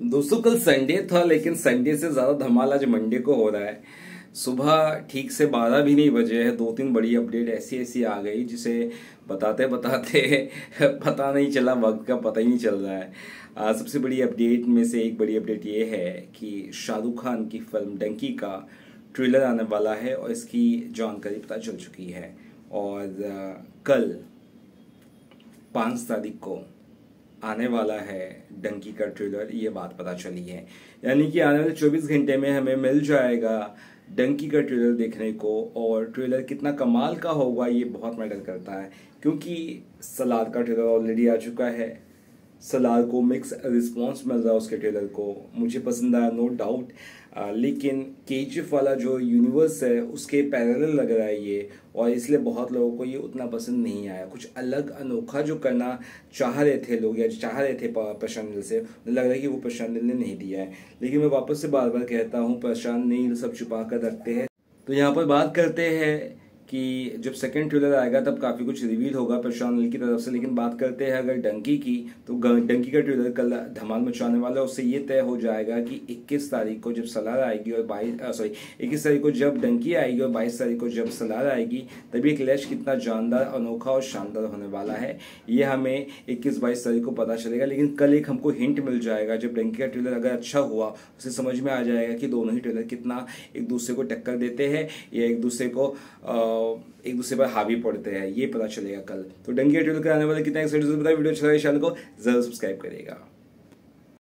दोस्तों कल संडे था लेकिन संडे से ज़्यादा धमाल आज मंडे को हो रहा है। सुबह ठीक से बारह भी नहीं बजे है दो तीन बड़ी अपडेट ऐसी ऐसी आ गई जिसे बताते बताते पता नहीं चला वक्त का पता ही नहीं चल रहा है। आ, सबसे बड़ी अपडेट में से एक बड़ी अपडेट ये है कि शाहरुख खान की फ़िल्म डंकी का ट्रेलर आने वाला है और इसकी जानकारी पता चल चुकी है। और आ, कल पाँच तारीख को आने वाला है डंकी का ट्रेलर ये बात पता चली है। यानी कि आने वाले 24 घंटे में हमें मिल जाएगा डंकी का ट्रेलर देखने को और ट्रेलर कितना कमाल का होगा, ये बहुत मैटर करता है। क्योंकि सलाद का ट्रेलर ऑलरेडी आ चुका है सलार को मिक्स रिस्पॉन्स मिल रहा है उसके ट्रेलर को, मुझे पसंद आया नो डाउट लेकिन के वाला जो यूनिवर्स है, उसके पैरल लग रहा है ये, और इसलिए बहुत लोगों को ये उतना पसंद नहीं आया। कुछ अलग अनोखा जो करना चाह रहे थे लोग, या चाह रहे थे प्रशांत नील से लग रहा है कि वो प्रशांत नील ने नहीं दिया है। लेकिन मैं वापस से बार बार कहता हूँ, प्रशांत नील सब छुपा कर रखते हैं। तो यहाँ पर बात करते हैं कि जब सेकंड ट्रेलर आएगा तब काफ़ी कुछ रिवील होगा प्रशांत नील की तरफ़ से। लेकिन बात करते हैं अगर डंकी की तो डंकी का ट्रेलर कल धमाल मचाने वाला है। उससे ये तय हो जाएगा कि 21 तारीख को जब सलार आएगी और बाईस सॉरी 21 तारीख को जब डंकी आएगी और 22 तारीख को जब सलार आएगी तभी क्लैश कितना जानदार अनोखा और शानदार होने वाला है। ये हमें इक्कीस बाईस तारीख को पता चलेगा। लेकिन कल एक हमको हिंट मिल जाएगा जब डंकी का ट्रेलर अगर अच्छा हुआ उसे समझ में आ जाएगा कि दोनों ही ट्रेलर कितना एक दूसरे को टक्कर देते हैं या एक दूसरे को आ, एक दूसरे पर हावी पड़ते हैं, ये पता चलेगा कल। तो डंगी ट्रेलर कराने वाले कितना एक्साइटेड वीडियो अच्छा लगे, चैनल को ज़रूर सब्सक्राइब करेगा